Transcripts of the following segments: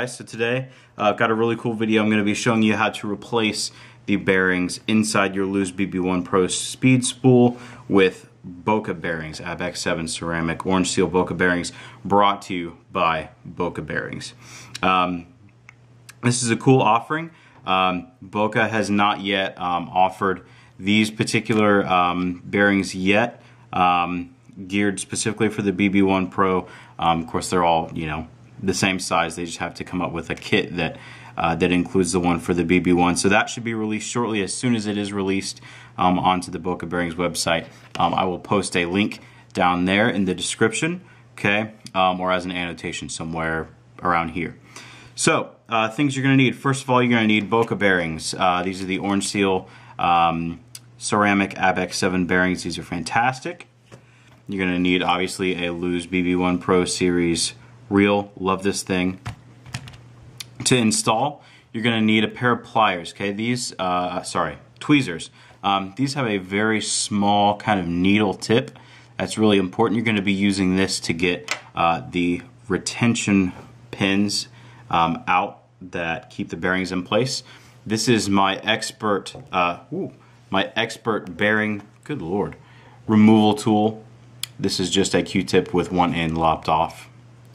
guys, so today uh, I've got a really cool video. I'm going to be showing you how to replace the bearings inside your Lew's BB1 Pro speed spool with Boca bearings, ABEC 7 ceramic orange seal Boca bearings brought to you by Boca Bearings. Um, this is a cool offering. Um, Boca has not yet um, offered these particular um, bearings yet, um, geared specifically for the BB1 Pro. Um, of course, they're all, you know, the same size. They just have to come up with a kit that uh, that includes the one for the BB1. So that should be released shortly. As soon as it is released um, onto the Boca Bearings website, um, I will post a link down there in the description, okay, um, or as an annotation somewhere around here. So uh, things you're going to need. First of all, you're going to need Boca bearings. Uh, these are the Orange Seal um, ceramic ABEC 7 bearings. These are fantastic. You're going to need obviously a Lew's BB1 Pro Series Reel, love this thing. To install, you're going to need a pair of pliers. Okay, these, uh, sorry, tweezers. Um, these have a very small kind of needle tip. That's really important. You're going to be using this to get uh, the retention pins um, out that keep the bearings in place. This is my expert, uh, ooh, my expert bearing, good lord, removal tool. This is just a Q-tip with one end lopped off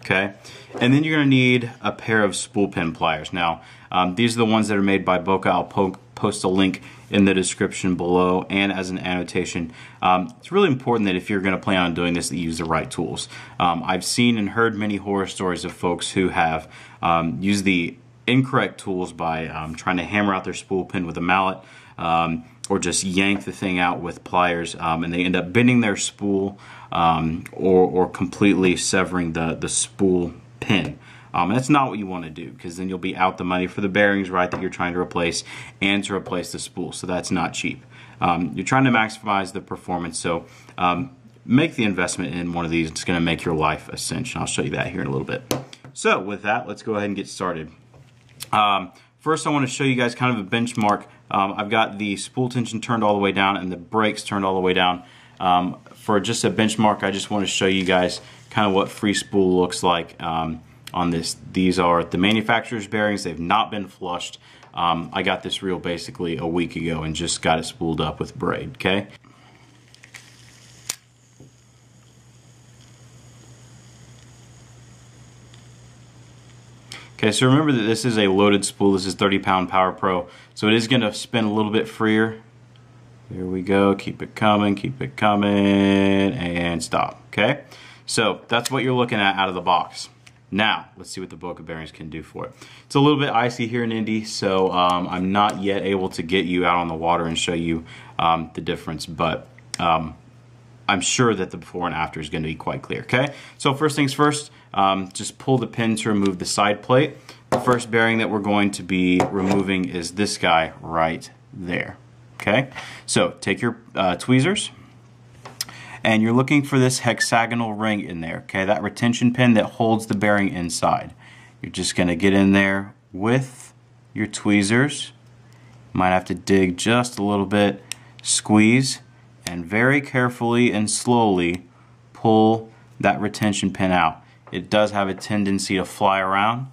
okay? And then you're gonna need a pair of spool pin pliers. Now, um, these are the ones that are made by Boca. I'll po post a link in the description below and as an annotation. Um, it's really important that if you're gonna plan on doing this, that you use the right tools. Um, I've seen and heard many horror stories of folks who have um, used the incorrect tools by um, trying to hammer out their spool pin with a mallet um, or just yank the thing out with pliers um, and they end up bending their spool um, or, or completely severing the, the spool pin. Um, that's not what you want to do because then you'll be out the money for the bearings, right, that you're trying to replace and to replace the spool. So that's not cheap. Um, you're trying to maximize the performance. So um, make the investment in one of these. It's going to make your life a cinch. And I'll show you that here in a little bit. So with that, let's go ahead and get started. Um, first, I want to show you guys kind of a benchmark. Um, I've got the spool tension turned all the way down and the brakes turned all the way down. Um, for just a benchmark, I just want to show you guys kind of what free spool looks like um, on this. These are the manufacturer's bearings. They've not been flushed. Um, I got this reel basically a week ago and just got it spooled up with braid, okay? Okay, so remember that this is a loaded spool. This is 30 pound Power Pro. So it is going to spin a little bit freer here we go. Keep it coming, keep it coming, and stop. Okay? So that's what you're looking at out of the box. Now, let's see what the Boca bearings can do for it. It's a little bit icy here in Indy, so um, I'm not yet able to get you out on the water and show you um, the difference, but um, I'm sure that the before and after is going to be quite clear, okay? So first things first, um, just pull the pin to remove the side plate. The first bearing that we're going to be removing is this guy right there. Okay, so take your uh, tweezers and you're looking for this hexagonal ring in there, okay, that retention pin that holds the bearing inside. You're just going to get in there with your tweezers. Might have to dig just a little bit, squeeze, and very carefully and slowly pull that retention pin out. It does have a tendency to fly around,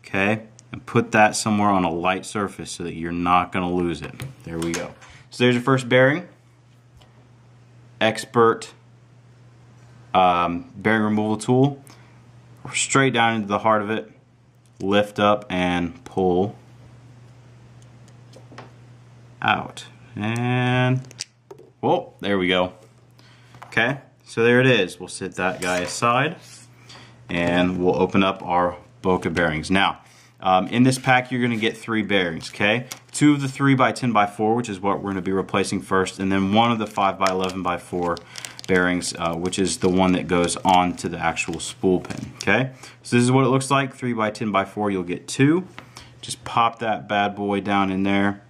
okay, and put that somewhere on a light surface so that you're not going to lose it. There we go. So there's your first bearing. Expert um, bearing removal tool. Straight down into the heart of it. Lift up and pull out. And, well, there we go. Okay, so there it is. We'll set that guy aside and we'll open up our Boca bearings. Now, um, in this pack, you're going to get three bearings, okay? Two of the 3 by 10 by 4 which is what we're going to be replacing first, and then one of the 5 by 11 by 4 bearings, uh, which is the one that goes on to the actual spool pin, okay? So this is what it looks like, 3 by 10 by 4 you'll get two. Just pop that bad boy down in there.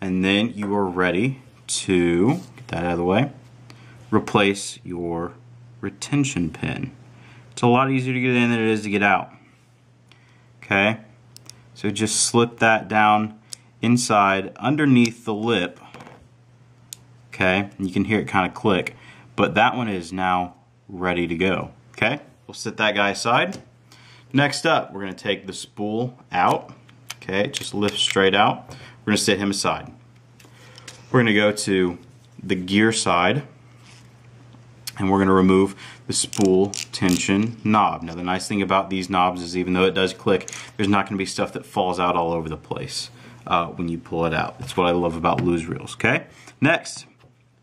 And then you are ready to, get that out of the way, replace your retention pin. It's a lot easier to get in than it is to get out okay? So just slip that down inside underneath the lip, okay? And you can hear it kind of click, but that one is now ready to go, okay? We'll set that guy aside. Next up, we're to take the spool out. Okay, just lift straight out. We're to set him aside. We're to go to the gear side and we're going to remove the spool tension knob. Now the nice thing about these knobs is even though it does click, there's not going to be stuff that falls out all over the place uh, when you pull it out. That's what I love about Lew's reels, okay? Next,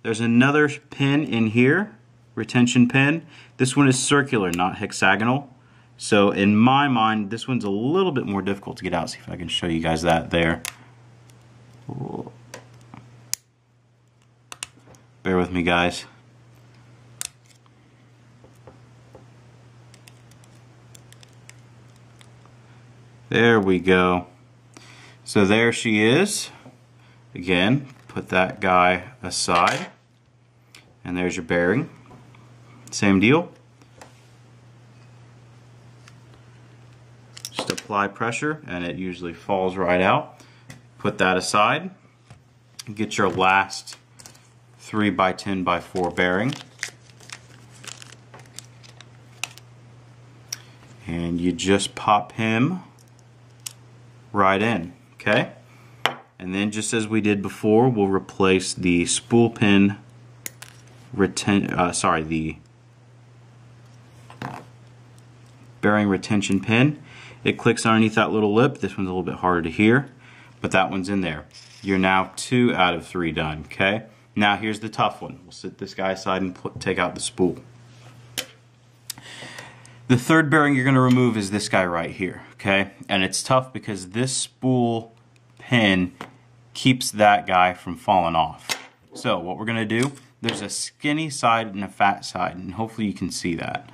there's another pin in here, retention pin. This one is circular, not hexagonal. So in my mind, this one's a little bit more difficult to get out. See if I can show you guys that there. Bear with me, guys. There we go. So there she is. Again, put that guy aside. And there's your bearing. Same deal. Just apply pressure and it usually falls right out. Put that aside. Get your last 3 by 10 by 4 bearing. And you just pop him right in, okay? And then just as we did before, we'll replace the spool pin reten uh, sorry, the bearing retention pin. It clicks underneath that little lip. This one's a little bit harder to hear, but that one's in there. You're now two out of three done, okay? Now here's the tough one. We'll sit this guy aside and take out the spool. The third bearing you're going to remove is this guy right here, okay? And it's tough because this spool pin keeps that guy from falling off. So what we're going to do, there's a skinny side and a fat side, and hopefully you can see that.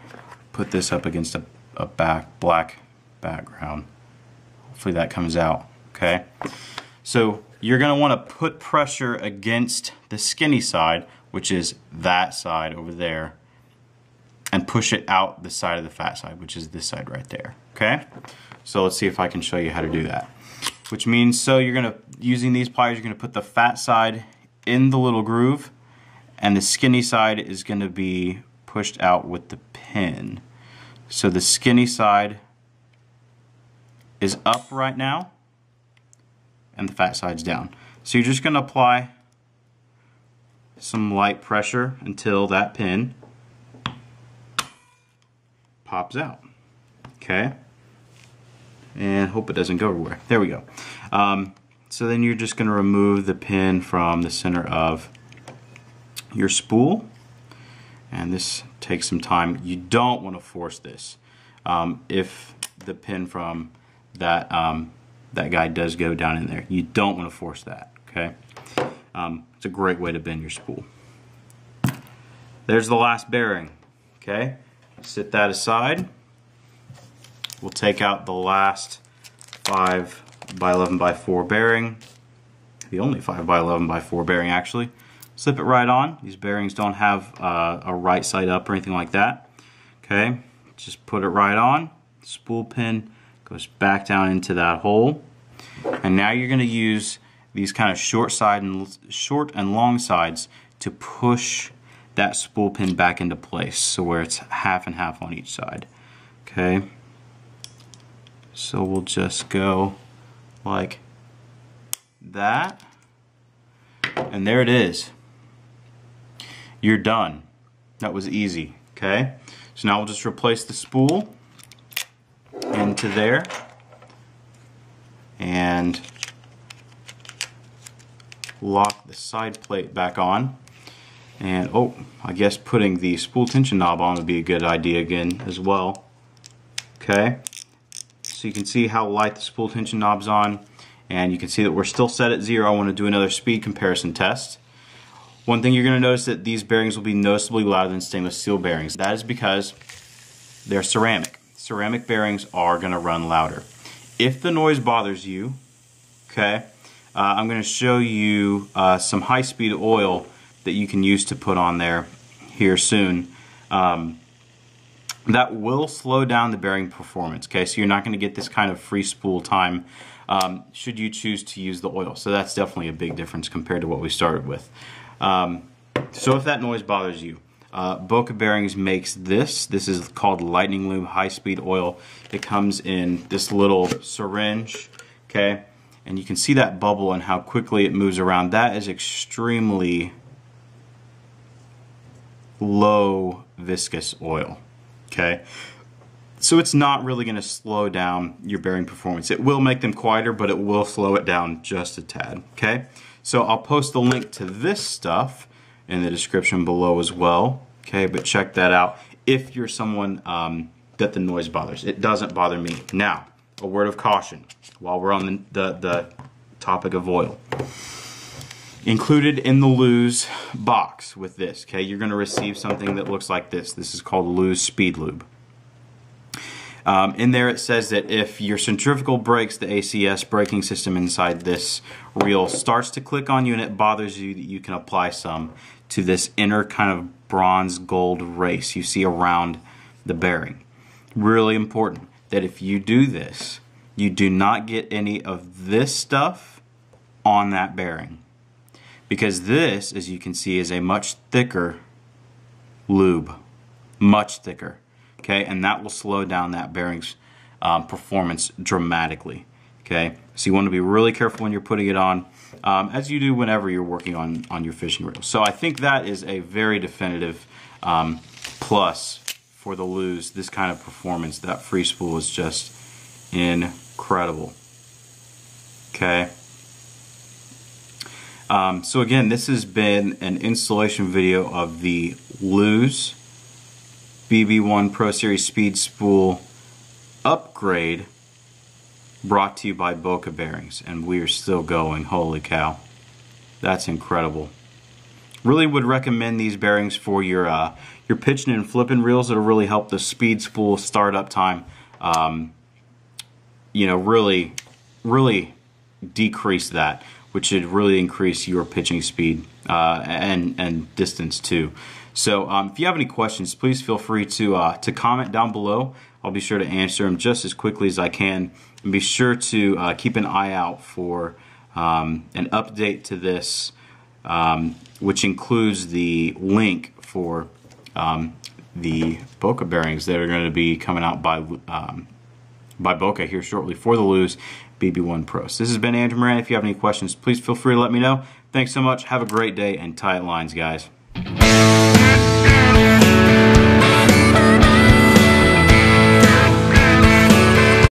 Put this up against a, a back black background. Hopefully that comes out, okay? So you're going to want to put pressure against the skinny side, which is that side over there, and push it out the side of the fat side, which is this side right there, okay? So let's see if I can show you how to do that. Which means, so you're gonna, using these pliers, you're gonna put the fat side in the little groove, and the skinny side is gonna be pushed out with the pin. So the skinny side is up right now, and the fat side's down. So you're just gonna apply some light pressure until that pin pops out. Okay? And hope it doesn't go everywhere. There we go. Um, so then you're just going to remove the pin from the center of your spool. And this takes some time. You don't want to force this. Um, if the pin from that um, that guy does go down in there, you don't want to force that. Okay, um, it's a great way to bend your spool. There's the last bearing. Okay, Sit that aside. We'll take out the last 5 by 11 by 4 bearing. The only 5 by 11 by 4 bearing actually. Slip it right on. These bearings don't have uh, a right side up or anything like that. Okay, just put it right on. Spool pin goes back down into that hole. And now you're going to use these kind of short side and short and long sides to push that spool pin back into place. So where it's half and half on each side. Okay. So we'll just go like that. And there it is. You're done. That was easy. Okay. So now we'll just replace the spool into there. And lock the side plate back on and oh, I guess putting the spool tension knob on would be a good idea again as well. Okay, so you can see how light the spool tension knob's on and you can see that we're still set at zero. I want to do another speed comparison test. One thing you're going to notice that these bearings will be noticeably louder than stainless steel bearings. That is because they're ceramic. Ceramic bearings are going to run louder. If the noise bothers you, okay, uh, I'm going to show you uh, some high-speed oil that you can use to put on there here soon. Um, that will slow down the bearing performance, okay? So you're not going to get this kind of free spool time um, should you choose to use the oil. So that's definitely a big difference compared to what we started with. Um, so if that noise bothers you, Uh, Boca Bearings makes this. This is called Lightning Lube High Speed Oil. It comes in this little syringe, okay? And you can see that bubble and how quickly it moves around. That is extremely low viscous oil, okay? So it's not really going to slow down your bearing performance. It will make them quieter, but it will slow it down just a tad, okay? So I'll post the link to this stuff in the description below as well, okay? But check that out if you're someone um, that the noise bothers. It doesn't bother me. Now, a word of caution while we're on the, the, the topic of oil. Included in the Lew's box with this, okay, you're going to receive something that looks like this. This is called Lew's Speed Lube. Um, in there it says that if your centrifugal brakes, the ACS braking system inside this reel starts to click on you and it bothers you, that you can apply some to this inner kind of bronze gold race you see around the bearing. Really important that if you do this, you do not get any of this stuff on that bearing. Because this, as you can see, is a much thicker lube. Much thicker okay? And that will slow down that bearing's um, performance dramatically, okay? So you want to be really careful when you're putting it on, um, as you do whenever you're working on, on your fishing reel. So I think that is a very definitive um, plus for the Lew's, this kind of performance. That free spool is just incredible, okay? Um, so again, this has been an installation video of the Lew's BB1 Pro Series Speed Spool upgrade brought to you by Boca Bearings and we are still going. Holy cow. That's incredible. Really would recommend these bearings for your uh, your pitching and flipping reels. It'll really help the speed spool startup time um, you know really really decrease that which should really increase your pitching speed uh, and and distance too so um, if you have any questions, please feel free to uh, to comment down below. I'll be sure to answer them just as quickly as I can. And be sure to uh, keep an eye out for um, an update to this, um, which includes the link for um, the Boca bearings that are going to be coming out by um, by Boca here shortly for the Lew's BB1 Pros. This has been Andrew Moran. If you have any questions, please feel free to let me know. Thanks so much. Have a great day and tight lines, guys.